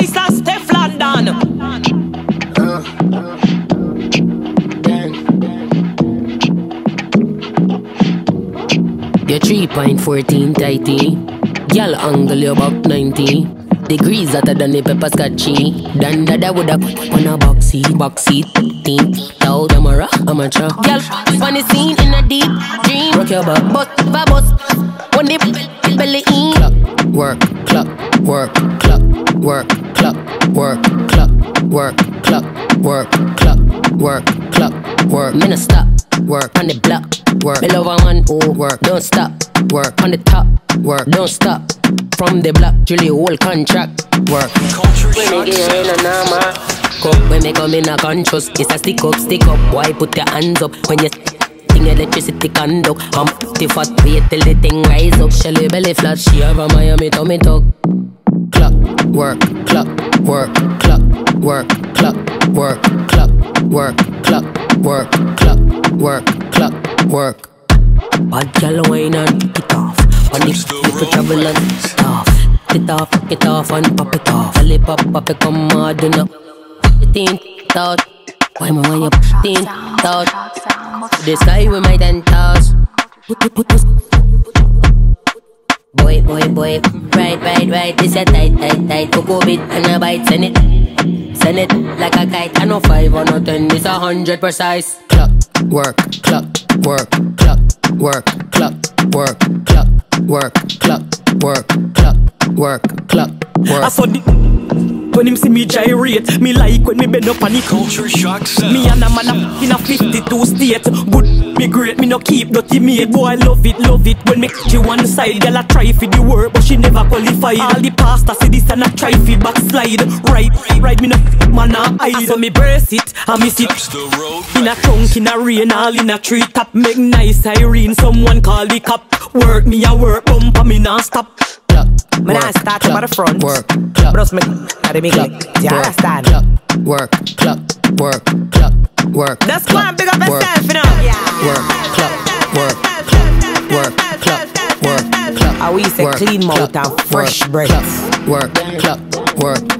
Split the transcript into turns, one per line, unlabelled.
nice as Stefflon Don.
You're 3.14 tighty. Girl angle you about 90. Degrees hotter than the pepper scotchy. Dan dada woulda on a box seat, box seat. Think out camera, amateur. Girl, funny scene in a deep dream. Rock your butt, bust, bust. When the belly in. Clock, work, clock, work, clock, work, clock, work, clock, work, clock, work, clock, work, clock, work. Me no stop, work. On the block, work. Me love a man. Who work, don't stop, work. On the top, work, don't stop. From the block, Julie whole contract, work.
Culture
When me
shock.
get in a
sounds.
nama Cup when me come in a conscious It's a stick up, stick up. Why put your hands up When you thing electricity conduct I'm the fat. Wait till the thing rise up. Shelly belly flat. She have a Miami tummy tuck. Clock, work, clock, work, clock, work, clock, work, clock, work, clock, work, clock, work, clock, work. Bad gal wine and kick it off. On the if you travel and it off. It off, it off and pop it off. All it pop, pop it come hard enough It ain't out Why me want you think out The sky with my ten toes Boy, boy, boy, right, right, right. This a tight, tight, tight. Coco bit and a bite. Send it, send it like a kite. I know five or no ten. It's a hundred precise. Clock, work, clock, work, clock, work, clock, work, clock, work, clock, work, clock, work, clock,
I saw the when him see me gyrate, me like when me bend up on the
Culture shock.
Me and a man up uh, in a uh, uh. 52 state. Good, me great, me no keep dirty mate Boy, I love it, love it When me catch you one side. Girl, I try for the work But she never qualify All the pasta say this and I try for backslide. Right, right, me no man a hide. So me brace it, I miss sit
Touch the road.
in a trunk, in a rain, all in a tree top Make nice Irene, someone call the cop. Work me a work, bumper me non stop.
Clock,
Me nah
work,
start
clock,
from the front.
Work, clock,
Bros me carry me
clock,
click. You
work,
understand?
Work, clock, work, clock, work. Clock,
come big up
work,
yourself, you know. Yeah.
Work, clock, work, clock, work, clock, work, clock.
How we say clean mouth and fresh
work,
breath.
Work, clock, work,